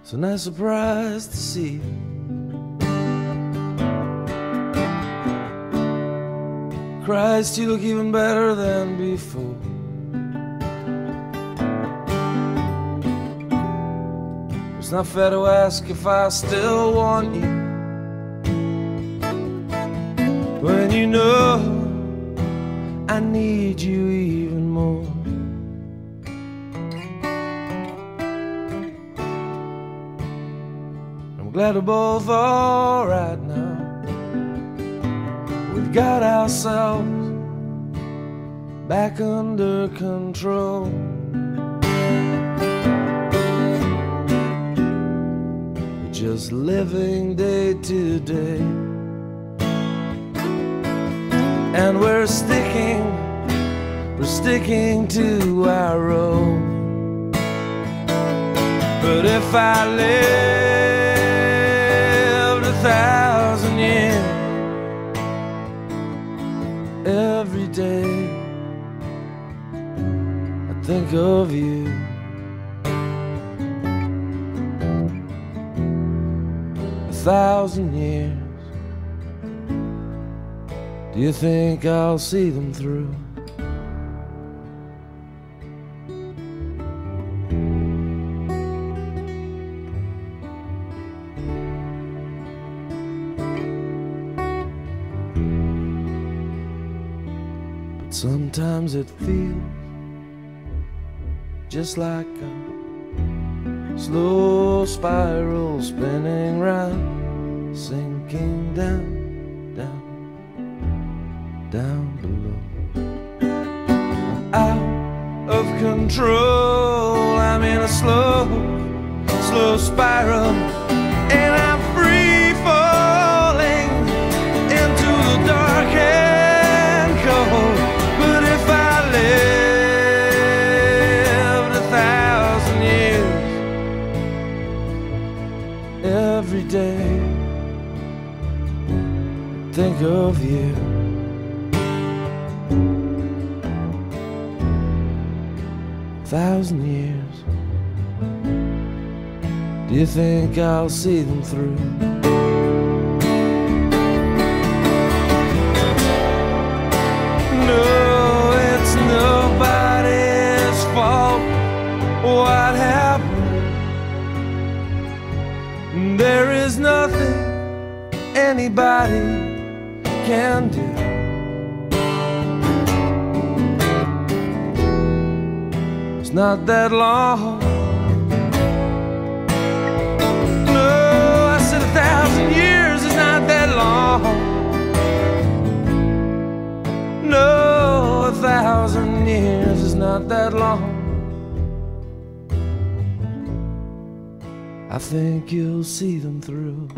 It's a nice surprise to see. Christ, you look even better than before. It's not fair to ask if I still want you when you know I need you glad we're both alright now. We've got ourselves back under control. We're just living day to day. And we're sticking, we're sticking to our road. But if I lived think of you. A thousand years. Do you think I'll see them through? But sometimes it feels just like a slow spiral spinning round, sinking down, down down below. I'm out of control. I'm in a slow, slow spiral, and I'm free falling day, think of you. A thousand years. Do you think I'll see them through? No, it's nobody's fault. What happened? There nothing anybody can do. It's not that long. No, I said a thousand years is not that long. No, a thousand years is not that long. I think you'll see them through.